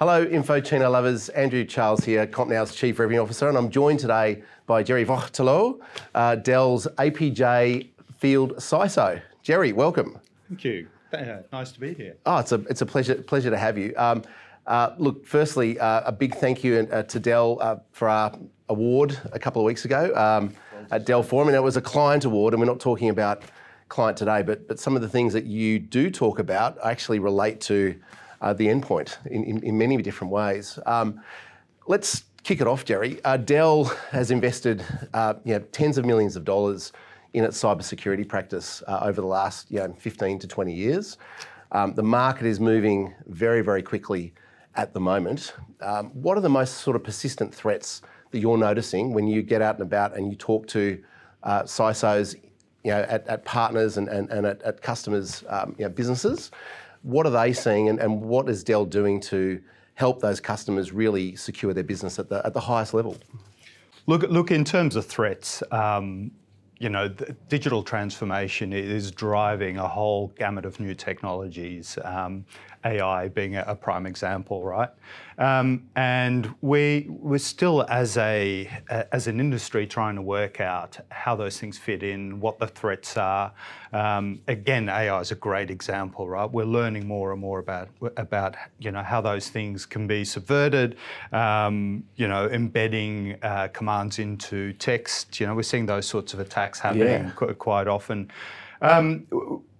Hello, Infochino lovers. Andrew Charles here, CompNow's Chief Revenue Officer, and I'm joined today by Jerry Vochteloo, uh, Dell's APJ Field CISO. Jerry, welcome. Thank you. Uh, nice to be here. Oh, it's a, it's a pleasure, pleasure to have you. Um, uh, look, firstly, uh, a big thank you uh, to Dell uh, for our award a couple of weeks ago um, at Dell Forum, and it was a client award, and we're not talking about client today, but, but some of the things that you do talk about actually relate to uh, the endpoint in, in, in, many different ways. Um, let's kick it off, Jerry. Uh, Dell has invested uh, you know, tens of millions of dollars in its cybersecurity practice uh, over the last you know, 15 to 20 years. Um, the market is moving very, very quickly at the moment. Um, what are the most sort of persistent threats that you're noticing when you get out and about and you talk to uh, CISOs you know, at, at partners and, and, and at, at customers' um, you know, businesses? What are they seeing and, and what is Dell doing to help those customers really secure their business at the, at the highest level? Look, look in terms of threats, um, you know, digital transformation is driving a whole gamut of new technologies. Um, AI being a, prime example, right? Um, and we we're still as a as an industry trying to work out how those things fit in, what the threats are. Um, again, AI is a great example, right? We're learning more and more about about you know how those things can be subverted. Um, you know, embedding uh, commands into text. You know, we're seeing those sorts of attacks happening yeah. qu- quite often. Um,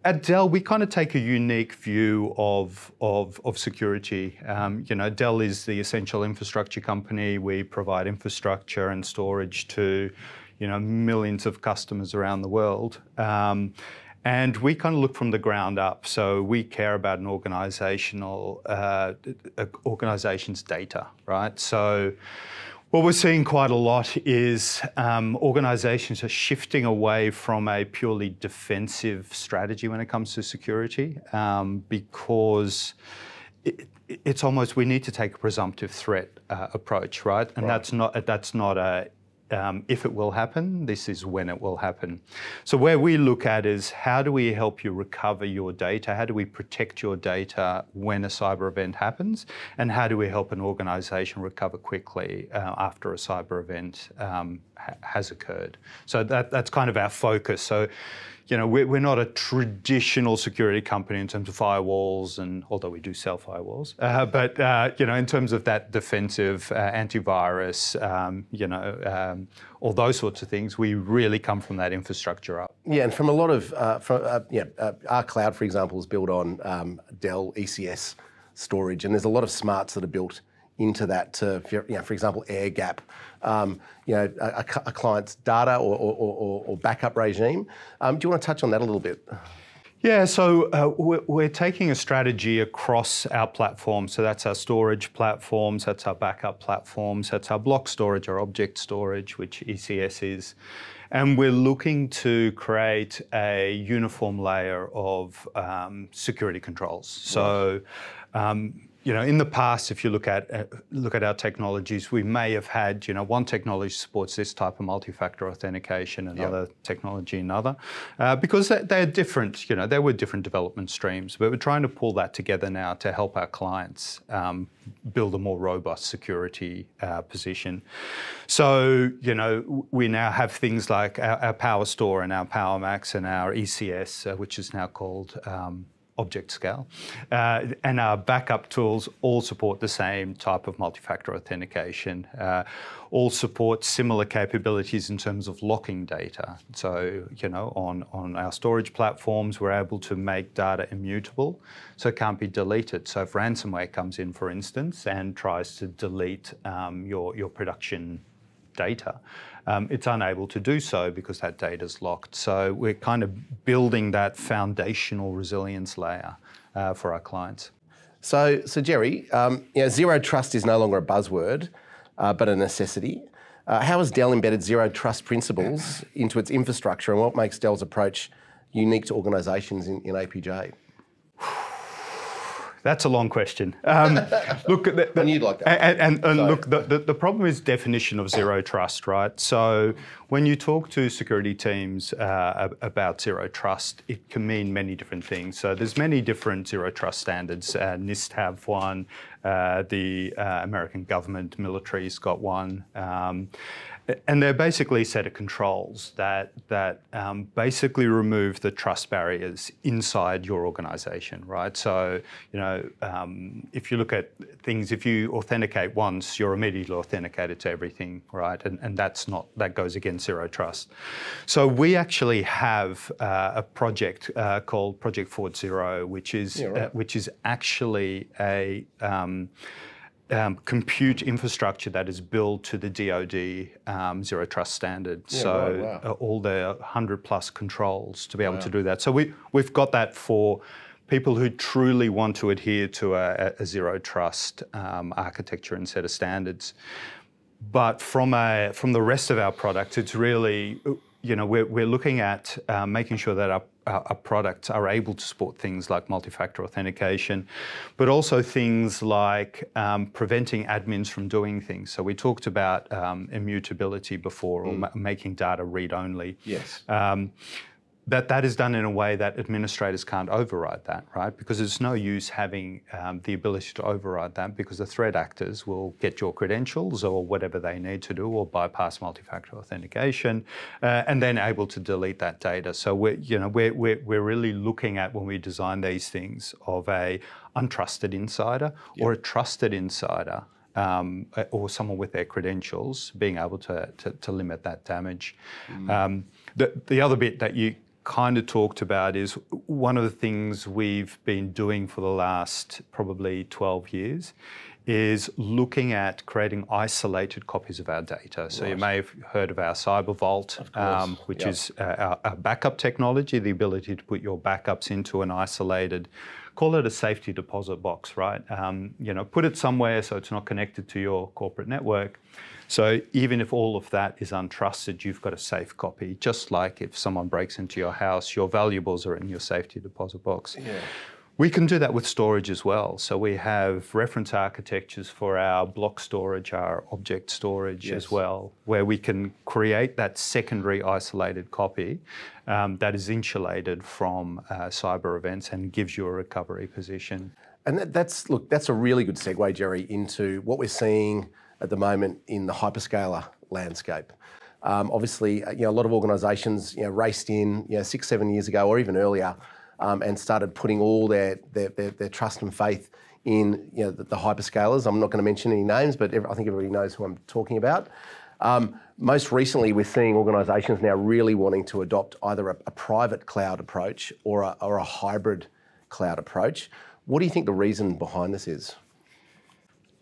at Dell, we kind of take a unique view of, of, of security. Um, you know, Dell is the essential infrastructure company. We provide infrastructure and storage to, you know, millions of customers around the world. Um, and we kind of look from the ground up. So we care about an organizational, uh, organization's data, right? So what we're seeing quite a lot is um, organizations are shifting away from a purely defensive strategy when it comes to security um, because it, it's almost we need to take a presumptive threat uh, approach, right? And right. that's not that's not a um, if it will happen, this is when it will happen. So, where we look at is how do we help you recover your data? How do we protect your data when a cyber event happens? And how do we help an organization recover quickly uh, after a cyber event um, ha- has occurred? So, that, that's kind of our focus. So, you know, we're, we're not a traditional security company in terms of firewalls, and although we do sell firewalls, uh, but uh, you know, in terms of that defensive uh, antivirus, um, you know, um, all those sorts of things, we really come from that infrastructure up. Yeah, and from a lot of, uh, from uh, yeah, uh, our cloud, for example, is built on um, Dell ECS storage, and there's a lot of smarts that are built into that to, you know, for example, air gap, um, you know, a, a, client's data or, or, or, or backup regime. Um, do you want to touch on that a little bit? Yeah, so uh, we're, we're, taking a strategy across our platform. So that's our storage platforms, that's our backup platforms, that's our block storage, our object storage, which ECS is. And we're looking to create a uniform layer of um, security controls. So um, you know, in the past, if you look at uh, look at our technologies, we may have had, you know, one technology supports this type of multi-factor authentication, another yep. technology another, uh, because they're different. You know, there were different development streams, but we're trying to pull that together now to help our clients um, build a more robust security uh, position. So, you know, we now have things like our, our PowerStore and our PowerMax and our ECS, uh, which is now called um, ObjectScale. Uh, and our backup tools all support the same type of multi-factor authentication, uh, all support similar capabilities in terms of locking data. So, you know, on, on our storage platforms, we're able to make data immutable, so it can't be deleted. So if ransomware comes in, for instance, and tries to delete um, your, your production data, um, it's unable to do so because that data is locked. So we're kind of building that foundational resilience layer uh, for our clients. So, so Jerry, um, you know, zero trust is no longer a buzzword, uh, but a necessity. Uh, how has Dell embedded zero trust principles into its infrastructure, and what makes Dell's approach unique to organisations in, in APJ? That's a long question. Um, look, the, and you'd like that. And, and, and look, the, the, the, problem is definition of zero trust, right? So when you talk to security teams uh, about zero trust, it can mean many different things. So there's many different zero trust standards. Uh, NIST have one. Uh, the uh, American government military's got one. Um, and they're basically a set of controls that that um, basically remove the trust barriers inside your organisation, right? So you know, um, if you look at things, if you authenticate once, you're immediately authenticated to everything, right? And, and that's not that goes against zero trust. So we actually have uh, a project uh, called Project Fort Zero, which is yeah, right. uh, which is actually a um, um, compute infrastructure that is built to the DoD um, zero trust standard. Yeah, so right, wow. uh, all the hundred plus controls to be able wow. to do that. So we we've got that for people who truly want to adhere to a, a zero trust um, architecture and set of standards. But from a from the rest of our products, it's really you know we're, we're looking at uh, making sure that our our products are able to support things like multi-factor authentication, but also things like um, preventing admins from doing things. So we talked about um, immutability before, mm. or ma- making data read-only. Yes. Um, that that is done in a way that administrators can't override that, right? Because there's no use having um, the ability to override that because the threat actors will get your credentials or whatever they need to do or bypass multi-factor authentication uh, and then able to delete that data. So we're, you know, we're, we're, we're really looking at when we design these things of a untrusted insider yep. or a trusted insider um, or someone with their credentials being able to, to, to limit that damage. Mm. Um, the, the other bit that you kind of talked about is one of the things we've been doing for the last probably 12 years is looking at creating isolated copies of our data. So right. you may have heard of our Cyber Vault, um, which yep. is uh, our, our, backup technology, the ability to put your backups into an isolated, call it a safety deposit box, right? Um, you know, put it somewhere so it's not connected to your corporate network. So even if all of that is untrusted, you've got a safe copy. Just like if someone breaks into your house, your valuables are in your safety deposit box. Yeah. We can do that with storage as well. So we have reference architectures for our block storage, our object storage yes. as well, where we can create that secondary isolated copy um, that is insulated from uh, cyber events and gives you a recovery position. And that, that's look, that's a really good segue, Jerry, into what we're seeing at the moment in the hyperscaler landscape. Um, obviously, uh, you know, a lot of organisations, you know, raced in, you know, six, seven years ago or even earlier, um, and started putting all their, their, their, their, trust and faith in, you know, the, the hyperscalers. I'm not going to mention any names, but every, I think everybody knows who I'm talking about. Um, most recently, we're seeing organisations now really wanting to adopt either a, a private cloud approach or a, or a hybrid cloud approach. What do you think the reason behind this is?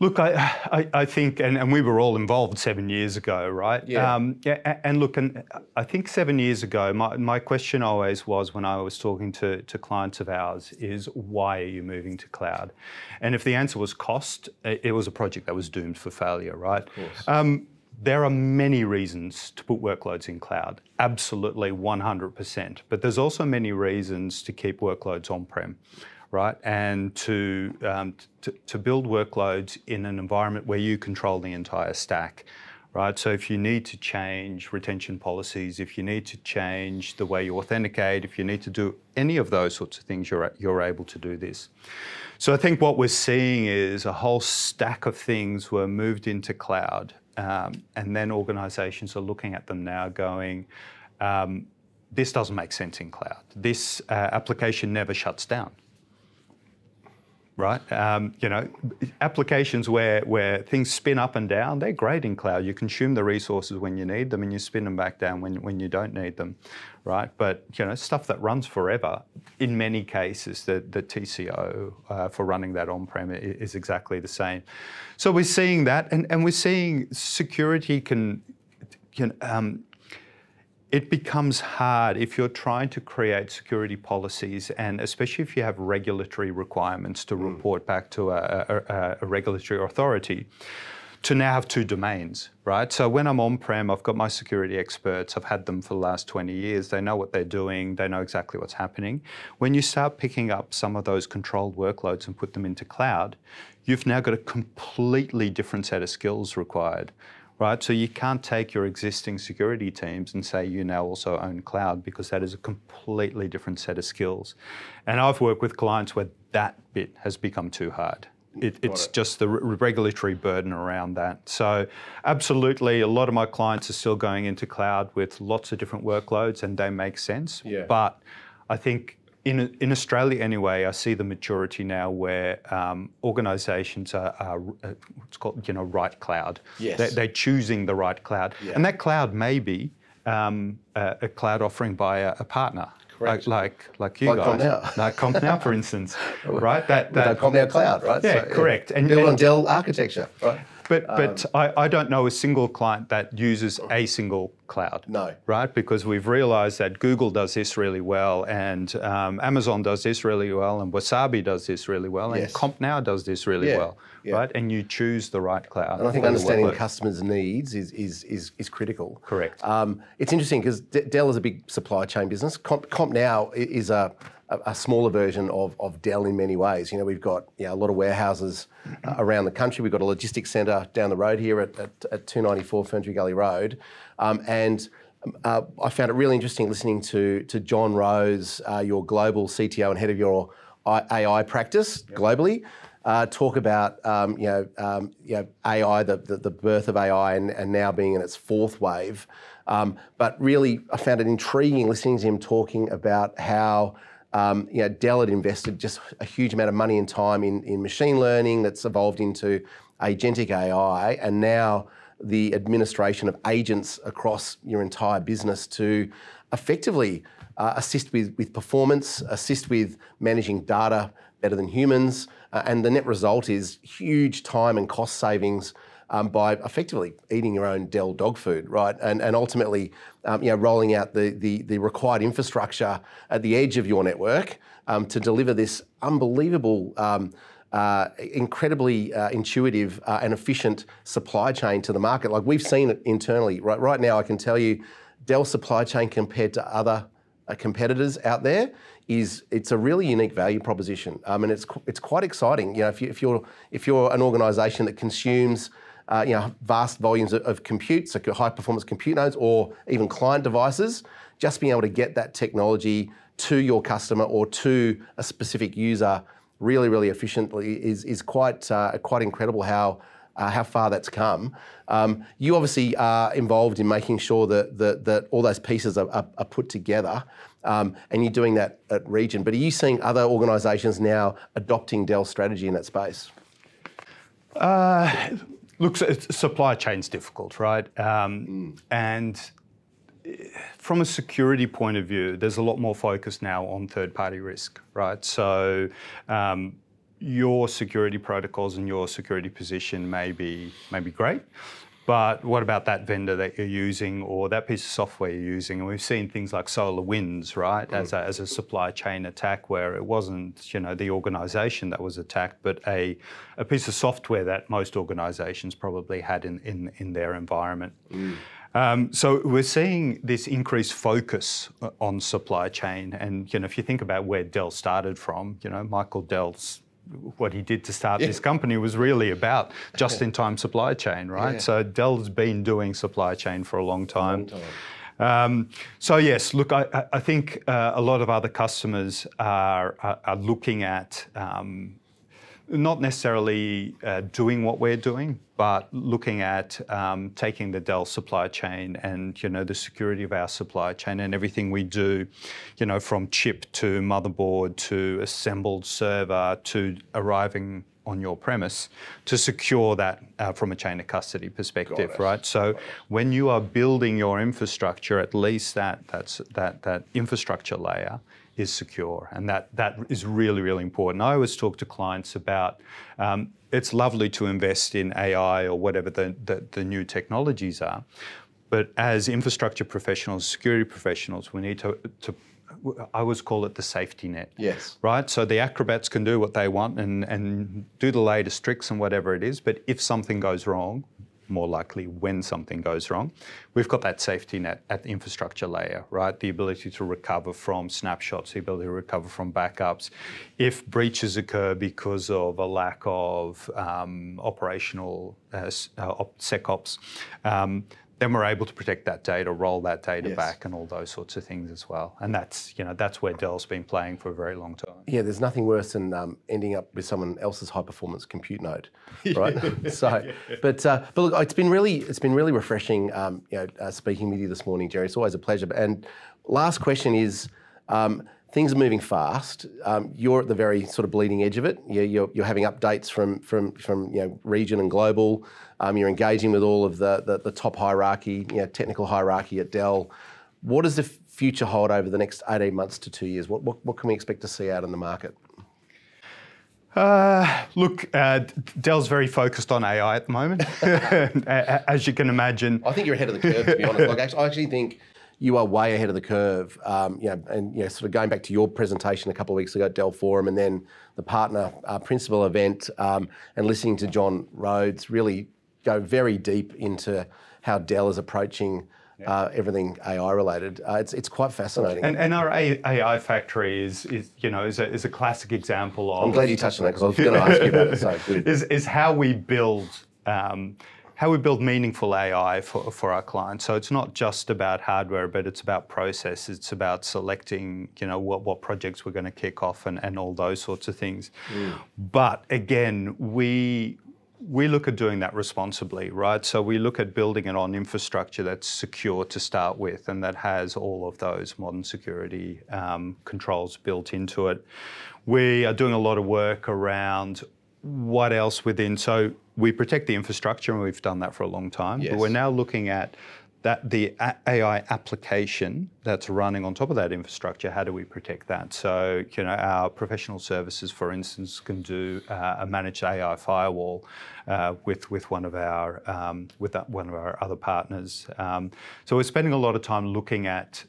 Look, I, I, I think, and, and, we were all involved seven years ago, right? Yeah. Um, yeah and look, and I think seven years ago, my, my question always was when I was talking to, to clients of ours is why are you moving to cloud? And if the answer was cost, it was a project that was doomed for failure, right? Of course. Um, there are many reasons to put workloads in cloud, absolutely 100%. But there's also many reasons to keep workloads on prem right? And to, um, to, to build workloads in an environment where you control the entire stack, right? So if you need to change retention policies, if you need to change the way you authenticate, if you need to do any of those sorts of things, you're, you're able to do this. So I think what we're seeing is a whole stack of things were moved into cloud, um, and then organizations are looking at them now going, um, this doesn't make sense in cloud. This uh, application never shuts down right? Um, you know, applications where, where things spin up and down, they're great in cloud. You consume the resources when you need them and you spin them back down when, when you don't need them, right? But, you know, stuff that runs forever, in many cases, the, the TCO uh, for running that on-prem is exactly the same. So we're seeing that and, and we're seeing security can, can um, it becomes hard if you're trying to create security policies, and especially if you have regulatory requirements to mm. report back to a, a, a regulatory authority, to now have two domains, right? So when I'm on-prem, I've got my security experts. I've had them for the last 20 years. They know what they're doing. They know exactly what's happening. When you start picking up some of those controlled workloads and put them into cloud, you've now got a completely different set of skills required right? So you can't take your existing security teams and say you now also own cloud because that is a completely different set of skills. And I've worked with clients where that bit has become too hard. It, it's it. just the re- regulatory burden around that. So, absolutely, a lot of my clients are still going into cloud with lots of different workloads, and they make sense. Yeah. But I think in, in Australia anyway, I see the maturity now where um, organisations are, are, uh, what's called you know right cloud. Yes. They're, they're choosing the right cloud, yeah. and that cloud may be um, a, a, cloud offering by a, a partner. Correct. Like, like, like you like guys. Like CompNow, for instance, right? That, that, that CompNow cloud, right? Yeah, so, correct. Yeah. And built on Dell architecture, right? But, but um, I, I, don't know a single client that uses a single cloud. No. Right? Because we've realized that Google does this really well, and um, Amazon does this really well, and Wasabi does this really well, yes. and CompNow does this really yeah. well. Yeah. Right? And you choose the right cloud. And I think understanding the customers' needs is, is, is, is critical. Correct. Um, it's interesting because D- Dell is a big supply chain business. Comp, CompNow is a a, smaller version of, of Dell in many ways. You know, we've got you know, a lot of warehouses uh, around the country. We've got a logistics centre down the road here at, at, at 294 Ferntree Gully Road. Um, and uh, I found it really interesting listening to, to John Roese, uh, your global CTO and head of your AI practice yep. globally. Uh, talk about um, you, know, um, you know, AI, the, the, the, birth of AI, and, and now being in its fourth wave. Um, but really, I found it intriguing listening to him talking about how um, you know, Dell had invested just a huge amount of money and time in, in machine learning that's evolved into agentic AI, and now the administration of agents across your entire business to effectively uh, assist with, with performance, assist with managing data better than humans, uh, and the net result is huge time and cost savings um, by effectively eating your own Dell dog food, right? And, and ultimately, um, you know, rolling out the, the, the, required infrastructure at the edge of your network um, to deliver this unbelievable, um, uh, incredibly uh, intuitive uh, and efficient supply chain to the market. Like we've seen it internally. Right, right now, I can tell you, Dell supply chain compared to other uh, competitors out there is it's a really unique value proposition, um, and it's it's quite exciting. You know, if, you, if you're if you're an organisation that consumes uh, you know, vast volumes of, of compute, so high performance compute nodes or even client devices, just being able to get that technology to your customer or to a specific user really, really efficiently is, is quite, uh, quite incredible how, uh, how far that's come. Um, you obviously are involved in making sure that, that, that all those pieces are, are, are put together. Um, and you're doing that at Region. But are you seeing other organisations now adopting Dell's strategy in that space? Uh, Look, supply chain's difficult, right? Um, mm. And from a security point of view, there's a lot more focus now on third-party risk, right? So um, your security protocols and your security position may be may be great, but what about that vendor that you're using or that piece of software you're using? And we've seen things like SolarWinds, right, mm. as, a, as a supply chain attack where it wasn't, you know, the organisation that was attacked, but a, a piece of software that most organisations probably had in, in, in their environment. Mm. Um, so we're seeing this increased focus uh, on supply chain, and you know, if you think about where Dell started from, you know, Michael Dell's what he did to start yeah. this company was really about just-in-time supply chain, right? Yeah. So Dell's been doing supply chain for a long time. A long time. Um, so yes, look, I, I think uh, a lot of other customers are, are, are looking at um, not necessarily uh, doing what we're doing, but looking at um, taking the Dell supply chain and you know the security of our supply chain and everything we do, you know, from chip to motherboard to assembled server to arriving on your premise to secure that uh, from a chain of custody perspective, right? So when you are building your infrastructure, at least that that's that that infrastructure layer is secure, and that that is really really important. I always talk to clients about. Um, it's lovely to invest in AI or whatever the, the, the new technologies are, but as infrastructure professionals, security professionals, we need to, to I always call it the safety net. Yes. Right? So the acrobats can do what they want and, and do the latest tricks and whatever it is, but if something goes wrong, more likely when something goes wrong. We've got that safety net at the infrastructure layer, right? The ability to recover from snapshots, the ability to recover from backups. If breaches occur because of a lack of um, operational uh, uh, SecOps, um, then we're able to protect that data, roll that data yes. back, and all those sorts of things as well. And that's you know that's where Dell's been playing for a very long time. Yeah, there's nothing worse than um, ending up with someone else's high performance compute node, right? so, but uh, but look, it's been really it's been really refreshing. Um, you know, uh, speaking with you this morning, Jerry. It's always a pleasure. And last question is. Um, things are moving fast. Um, you're at the very sort of bleeding edge of it. You're, you're, you're having updates from from from you know region and global. Um, you're engaging with all of the, the, the top hierarchy, you know, technical hierarchy at Dell. What does the future hold over the next 18 months to two years? What, what, what can we expect to see out in the market? Uh, look, uh, Dell's very focused on AI at the moment, as you can imagine. I think you're ahead of the curve, to be honest. Like, I actually think you are way ahead of the curve. Um, you know, and you know, sort of going back to your presentation a couple of weeks ago at Dell Forum, and then the partner uh, principal event, um, and listening to John Roese really go very deep into how Dell is approaching uh, everything AI related. Uh, it's, it's quite fascinating. And, and our AI factory is, is you know is a, is a classic example of. I'm glad you touched on that because I was going to ask you about it. So good. Is, is how we build. Um, how we build meaningful AI for, for our clients. So it's not just about hardware, but it's about process. It's about selecting, you know, what, what projects we're going to kick off and, and all those sorts of things. Mm. But again, we we look at doing that responsibly, right? So we look at building it on infrastructure that's secure to start with and that has all of those modern security um, controls built into it. We are doing a lot of work around what else within. So we protect the infrastructure and we've done that for a long time. Yes. But we're now looking at that the AI application that's running on top of that infrastructure, how do we protect that? So, you know, our professional services, for instance, can do uh, a managed AI firewall uh, with with one of our um, with one of our other partners. Um, so we're spending a lot of time looking at.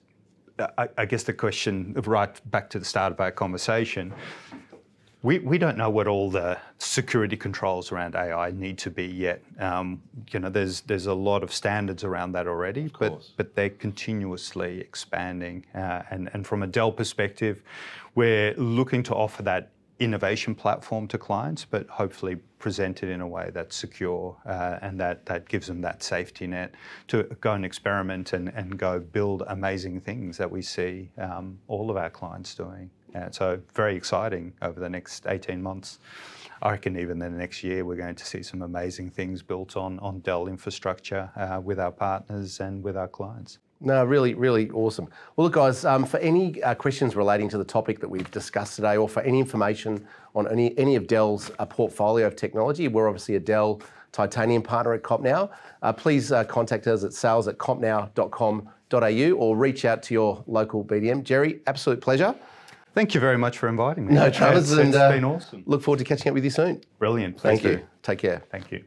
I, I guess the question, right back to the start of our conversation, we, we don't know what all the security controls around AI need to be yet. Um, you know, there's there's a lot of standards around that already, but but they're continuously expanding. Uh, and and from a Dell perspective, we're looking to offer that innovation platform to clients, but hopefully present it in a way that's secure uh, and that, that gives them that safety net to go and experiment and, and go build amazing things that we see um, all of our clients doing. So very exciting over the next 18 months. I reckon even the next year we're going to see some amazing things built on, on Dell infrastructure uh, with our partners and with our clients. No, really, really awesome. Well, look, guys, um, for any uh, questions relating to the topic that we've discussed today, or for any information on any, any of Dell's uh, portfolio of technology, we're obviously a Dell Titanium partner at CompNow. Uh, please uh, contact us at sales at compnow.com.au or reach out to your local BDM. Jerry, absolute pleasure. Thank you very much for inviting me. No, Travis, it's, and uh, been awesome. Look forward to catching up with you soon. Brilliant. Thank you. Take care. Thank you.